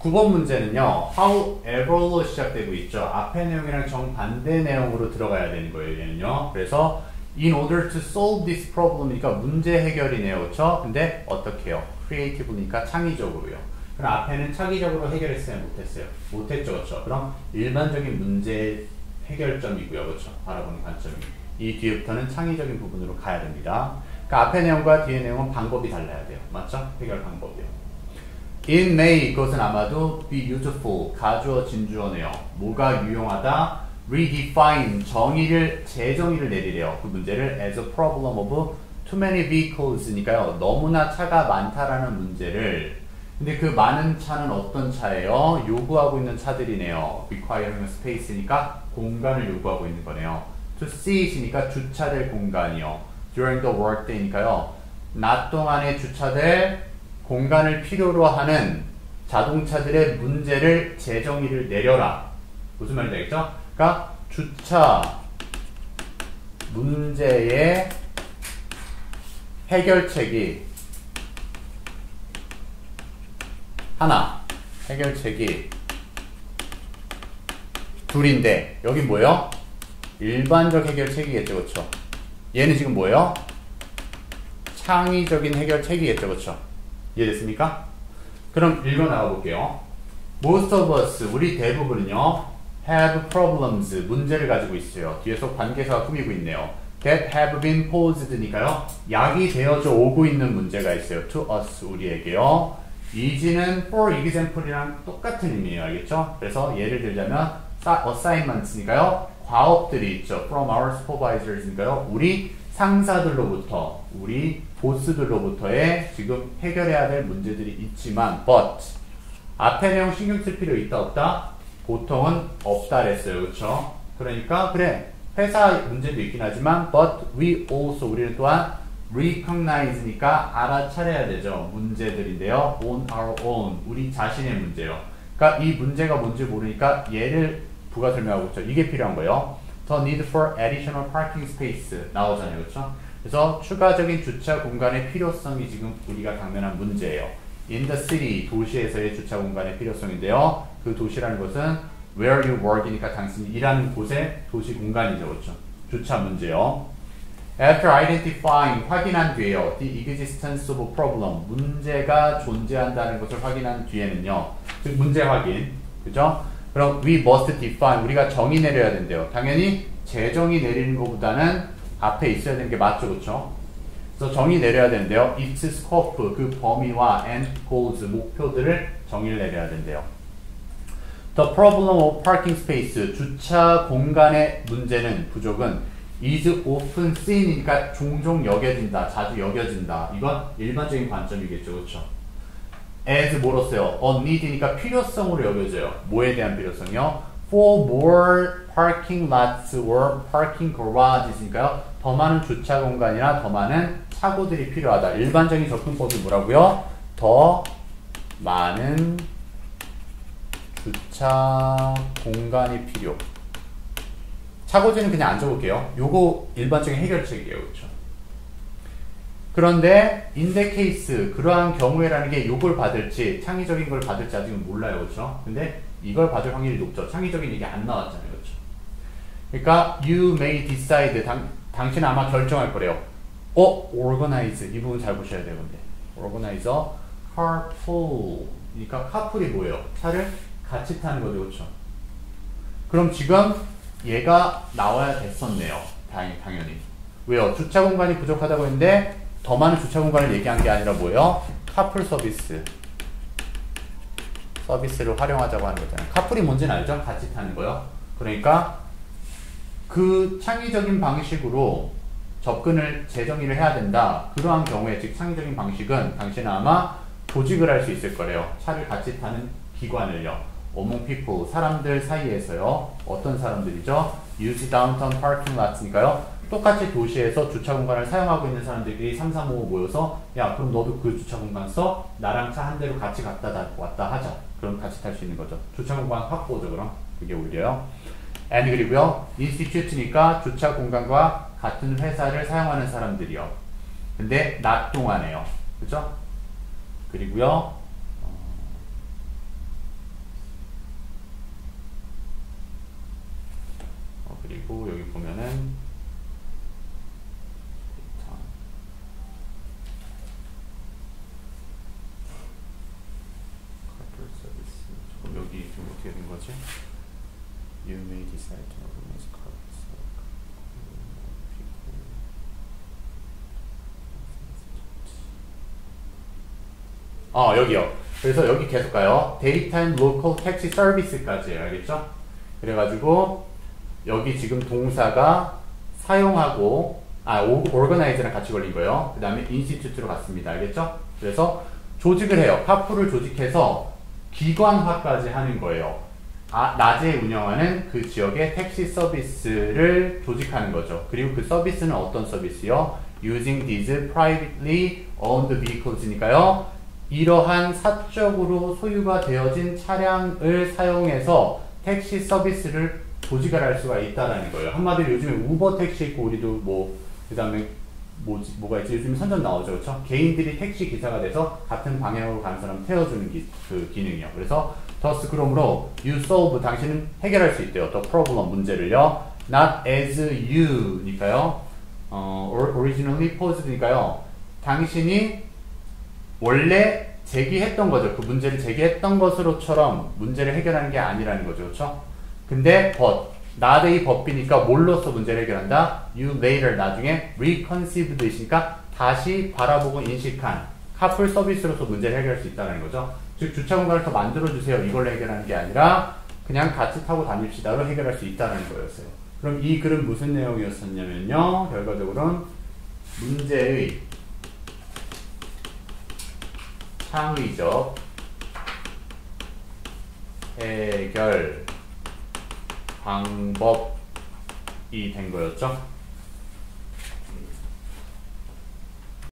9번 문제는요. however로 시작되고 있죠. 앞의 내용이랑 정반대 내용으로 들어가야 되는 거예요. 얘는요. 그래서 in order to solve this problem이니까 문제 해결이네요. 그렇죠? 근데 어떻게 해요? creative니까 창의적으로요. 그럼 앞에는 창의적으로 해결했어요? 못했어요? 못했죠. 그렇죠? 그럼 일반적인 문제 해결점이고요. 그렇죠? 바라보는 관점이. 이 뒤부터는 창의적인 부분으로 가야 됩니다. 그러니까 앞의 내용과 뒤의 내용은 방법이 달라야 돼요. 맞죠? 해결 방법이요. In May 그것은 아마도 be useful 가주어 진주어네요. 뭐가 유용하다? redefine 정의를 재정의를 내리래요. 그 문제를 as a problem of too many vehicles니까요. 너무나 차가 많다라는 문제를 근데 그 많은 차는 어떤 차예요? 요구하고 있는 차들이네요. requiring space니까 공간을 요구하고 있는 거네요. to seat이니까 주차될 공간이요. during the workday니까요. 낮 동안에 주차될 공간을 필요로 하는 자동차들의 문제를 재정의를 내려라. 무슨 말인지 알겠죠? 그러니까 주차 문제의 해결책이 하나, 해결책이 둘인데 여기 뭐예요? 일반적 해결책이겠죠, 그렇죠? 얘는 지금 뭐예요? 창의적인 해결책이겠죠, 그렇죠? 이해됐습니까? 그럼 읽어 나가 볼게요. Most of us, 우리 대부분은요, have problems, 문제를 가지고 있어요. 뒤에서 관계사가 꾸미고 있네요. that have been posed니까요. 약이 되어져 오고 있는 문제가 있어요. to us, 우리에게요. is는 for example이랑 똑같은 의미예요. 알겠죠? 그래서 예를 들자면 assignments니까요. 과업들이 있죠. from our supervisors니까요. 우리 상사들로부터, 우리 보스들로부터의 지금 해결해야 될 문제들이 있지만 but 앞에 내용 신경 쓸 필요 있다 없다? 보통은 없다 그랬어요. 그렇죠? 그러니까 그래 회사 문제도 있긴 하지만 but we also 우리는 또한 recognize니까 알아차려야 되죠. 문제들인데요. on our own 우리 자신의 문제요. 그러니까 이 문제가 뭔지 모르니까 얘를 부가 설명하고 있죠. 이게 필요한 거예요. The need for additional parking space 나오잖아요. 그렇죠? 그래서 추가적인 주차 공간의 필요성이 지금 우리가 당면한 문제예요. In the city, 도시에서의 주차 공간의 필요성인데요. 그 도시라는 것은 where you work이니까 당신이 일하는 곳의 도시 공간이죠. 그렇죠? 주차 문제요. After identifying, 확인한 뒤에요. The existence of a problem, 문제가 존재한다는 것을 확인한 뒤에는요. 즉, 문제 확인. 그죠? 그럼 we must define, 우리가 정의 내려야 된대요. 당연히 재정의 내리는 것보다는 앞에 있어야 되는 게 맞죠, 그렇죠? 그래서 정의 내려야 되는데요. its scope, 그 범위와 and goals, 목표들을 정의를 내려야 된대요. The problem of parking space, 주차 공간의 문제는, 부족은 is often seen이니까 종종 여겨진다, 자주 여겨진다. 이건 일반적인 관점이겠죠, 그렇죠? as 뭐로 써요? a need니까 필요성으로 여겨져요. 뭐에 대한 필요성이요? For more parking lots or parking garages니까요. 더 많은 주차 공간이나 더 많은 차고들이 필요하다. 일반적인 접근법이 뭐라고요? 더 많은 주차 공간이 필요. 차고지는 그냥 안 적을게요. 요거 일반적인 해결책이에요. 그렇죠? 그런데 인데 케이스 그러한 경우에라는 게 요걸 받을지 창의적인 걸 받을지 아직은 몰라요. 그렇죠? 근데 이걸 받을 확률이 높죠. 창의적인 얘기 안 나왔잖아요. 그렇죠? 그러니까 you may decide 당, 당신 아마 결정할 거래요. 어? organize 이 부분 잘 보셔야 돼요. 근데 organize carpool 그러니까 카풀이 뭐예요? 차를 같이 타는 거죠. 그렇죠? 그럼 지금 얘가 나와야 됐었네요. 당연히, 당연히. 왜요? 주차 공간이 부족하다고 했는데 더 많은 주차 공간을 얘기한 게 아니라 뭐예요? 카풀 서비스. 서비스를 활용하자고 하는 거잖아요. 카풀이 뭔지는 알죠? 같이 타는 거요. 그러니까 그 창의적인 방식으로 접근을 재정의를 해야 된다. 그러한 경우에 즉 창의적인 방식은 당신은 아마 조직을 할 수 있을 거래요. 차를 같이 타는 기관을요. among people 사람들 사이에서요. 어떤 사람들이죠? use downtown parking lots니까요. 똑같이 도시에서 주차 공간을 사용하고 있는 사람들끼리 3, 3, 5 모여서 야 그럼 너도 그 주차 공간 써? 나랑 차 한 대로 같이 갔다 다, 왔다 하자. 그럼 같이 탈 수 있는 거죠. 주차 공간 확보죠 그럼. 그게 오히려요. And 그리고요 institute니까 주차 공간과 같은 회사를 사용하는 사람들이요. 근데 낮 동안에요. 그죠? 그리고요 어, 어 그리고 여기 보면은 어떻게 된 거지? You may decide to organize cards. 어 여기요. 그래서 여기 계속 가요. Daytime Local Taxi Service까지 알겠죠? 그래가지고 여기 지금 동사가 사용하고 아 organize랑 같이 걸린 거예요. 그 다음에 institute로 갔습니다. 알겠죠? 그래서 조직을 해요. 카풀을 조직해서 기관화까지 하는 거예요. 아, 낮에 운영하는 그 지역의 택시 서비스를 조직하는 거죠. 그리고 그 서비스는 어떤 서비스요? Using these privately owned vehicles니까요. 이러한 사적으로 소유가 되어진 차량을 사용해서 택시 서비스를 조직을 할 수가 있다라는 거예요. 한마디로 요즘에 우버 택시 있고 우리도 뭐 그다음에 뭐지 뭐가 있지 요즘 선전 나오죠, 그렇죠? 개인들이 택시 기사가 돼서 같은 방향으로 가는 사람 태워주는 기, 그 기능이요. 그래서 thus 그러므로 you solve 당신은 해결할 수 있대요. the problem 문제를요. not as you니까요. 어, originally posed니까요. 당신이 원래 제기했던 거죠. 그 문제를 제기했던 것으로처럼 문제를 해결하는 게 아니라는 거죠. 그렇죠? 근데 but 나데이 법비니까 뭘로써 문제를 해결한다? You later 나중에 reconceived 있으니까 다시 바라보고 인식한 카풀 서비스로서 문제를 해결할 수 있다는 거죠. 즉 주차 공간을 더 만들어 주세요. 이걸로 해결하는 게 아니라 그냥 같이 타고 다닙시다로 해결할 수 있다는 거였어요. 그럼 이 글은 무슨 내용이었었냐면요. 결과적으로는 문제의 창의적 해결 방법이 된 거였죠.